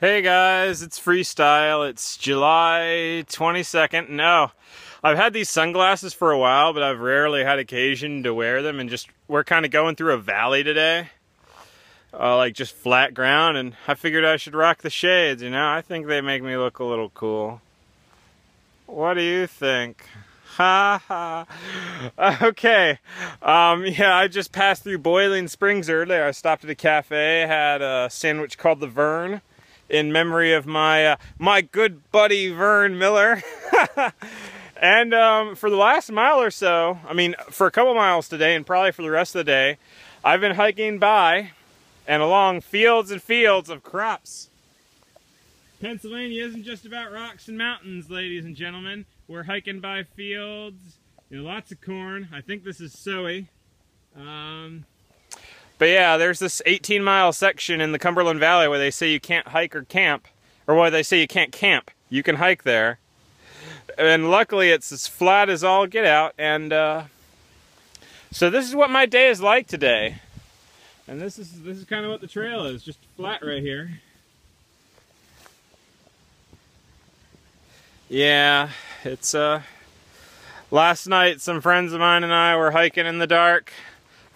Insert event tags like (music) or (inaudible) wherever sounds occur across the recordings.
Hey guys, it's Freestyle. It's July 22nd. No, I've had these sunglasses for a while, but I've rarely had occasion to wear them and just, we're kind of going through a valley today. Uh, like just flat ground and I figured I should rock the shades, you know? I think they make me look a little cool. What do you think? (laughs) Ha ha. Okay. Um, yeah, I just passed through Boiling Springs earlier. I stopped at a cafe, had a sandwich called the Vern in memory of my uh, my good buddy Vern Miller. (laughs) and um, for the last mile or so, I mean, for a couple miles today and probably for the rest of the day, I've been hiking by and along fields and fields of crops. Pennsylvania isn't just about rocks and mountains, ladies and gentlemen. We're hiking by fields, you know, lots of corn. I think this is soy. Um, but yeah, there's this 18 mile section in the Cumberland Valley where they say you can't hike or camp, or where they say you can't camp. You can hike there. And luckily it's as flat as all get out. And uh, so this is what my day is like today. And this is this is kind of what the trail is, just flat right here. Yeah, it's uh last night some friends of mine and I were hiking in the dark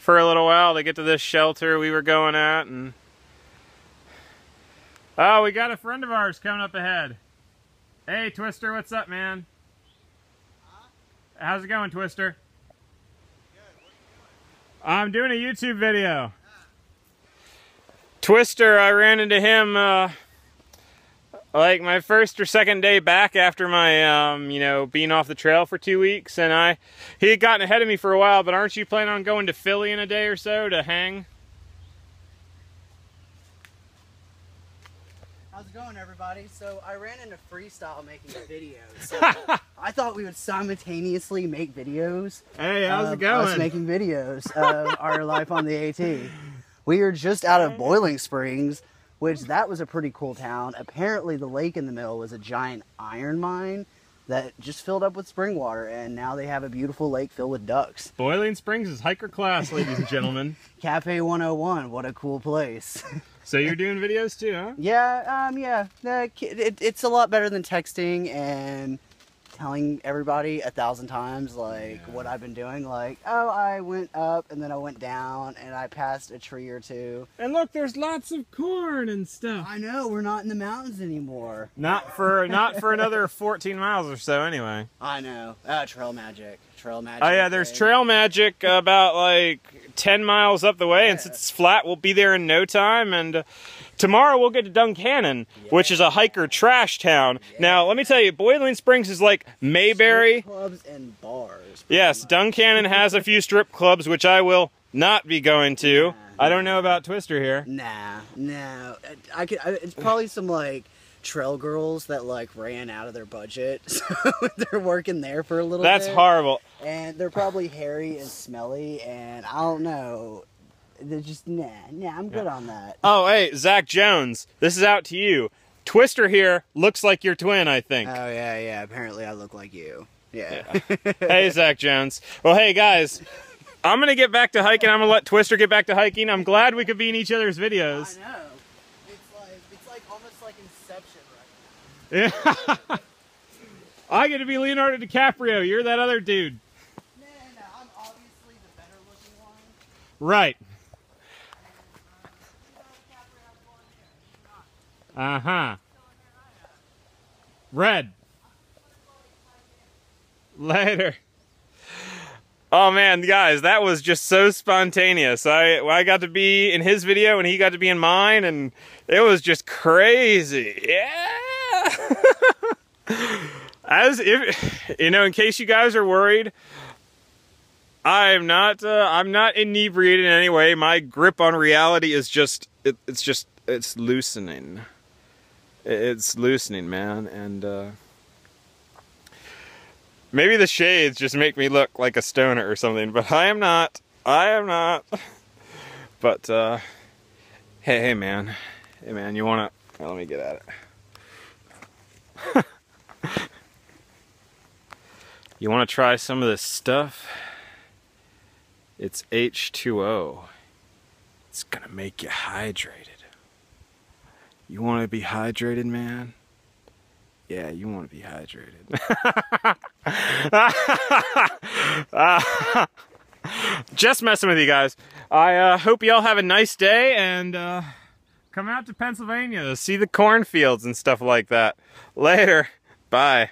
for a little while to get to this shelter we were going at and oh we got a friend of ours coming up ahead hey twister what's up man huh? how's it going twister Good. i'm doing a youtube video twister i ran into him uh, like my first or second day back after my um, you know being off the trail for two weeks and i he had gotten ahead of me for a while but aren't you planning on going to philly in a day or so to hang? How's it going everybody? So i ran into freestyle making videos (laughs) so i thought we would simultaneously make videos. Hey how's it going us making videos of our life on the at we are just out of boiling springs which that was a pretty cool town. Apparently, the lake in the middle was a giant iron mine that just filled up with spring water, and now they have a beautiful lake filled with ducks. Boiling Springs is hiker class, ladies and gentlemen. (laughs) Cafe 101, what a cool place. (laughs) so you're doing videos too, huh? Yeah, um, yeah. It, it's a lot better than texting and telling everybody a thousand times like yeah. what I've been doing. Like, oh, I went up and then I went down and I passed a tree or two. And look, there's lots of corn and stuff. I know we're not in the mountains anymore. Not for not for another (laughs) 14 miles or so, anyway. I know. Uh, trail magic. Trail magic. Oh yeah, there's trail magic about like 10 miles up the way, yeah. and since it's flat, we'll be there in no time. And uh, tomorrow we'll get to Duncannon, yeah. which is a hiker trash town. Yeah. Now, let me tell you, Boiling Springs is like Mayberry. Strip clubs and bars. Yes, much. Duncannon has a few strip clubs, which I will not be going to. Nah, I don't know about Twister here. Nah, no. I could. I, it's probably some like trail girls that like ran out of their budget, (laughs) so they're working there for a little. Bit. That's bit. horrible. And they're probably hairy and smelly, and I don't know. They're just nah, nah. I'm good on that. Oh, hey, Zach Jones, this is out to you. Twister here looks like your twin, I think. Oh yeah, yeah. Apparently, I look like you. Yeah. yeah. hey, Zach Jones. Well, hey guys. I'm gonna get back to hiking. I'm gonna let Twister get back to hiking. I'm glad we could be in each other's videos. I know. It's like it's like almost like Inception right now. (laughs) Yeah. I get to be Leonardo DiCaprio. You're that other dude. No, no, I'm obviously the better looking one. Right. Uh huh. Red. Later. Oh man, guys, that was just so spontaneous. I I got to be in his video and he got to be in mine, and it was just crazy. Yeah. (laughs) As if you know, in case you guys are worried, I am not. Uh, I'm not inebriated in any way. My grip on reality is just. It, it's just. It's loosening. It's loosening, man, and uh, maybe the shades just make me look like a stoner or something. But I am not. I am not. (laughs) But uh, hey, hey, man, hey, man, you wanna? let me get at it. (laughs) you want to try some of this stuff? It's H2O. It's gonna make you hydrated. You want to be hydrated, man? Yeah, you want to be hydrated. (laughs) just messing with you guys. I uh, hope you all have a nice day and uh, come out to Pennsylvania to see the cornfields and stuff like that. Later. Bye.